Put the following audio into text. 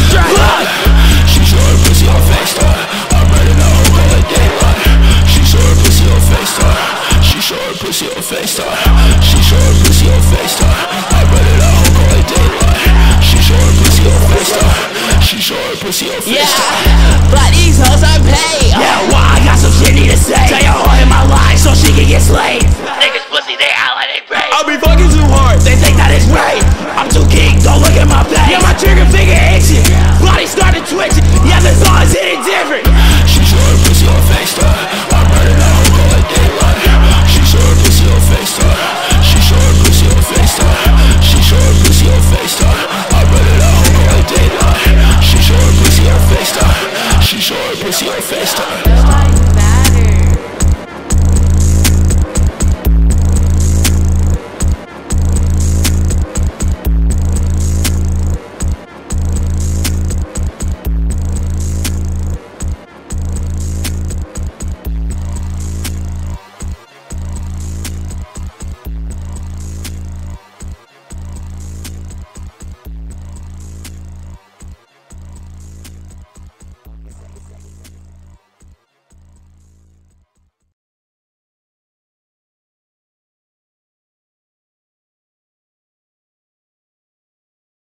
fucking She saw pussy on FaceTime. I'm ready to open the daylight. She saw pussy on FaceTime. She saw pussy on FaceTime. She saw pussy on FaceTime. I'm ready to open the daylight. She saw pussy on FaceTime. She saw pussy on FaceTime. Yeah, but these hoes are paid. Yeah, why? Well, I got some shit need to say. pussy on FaceTime.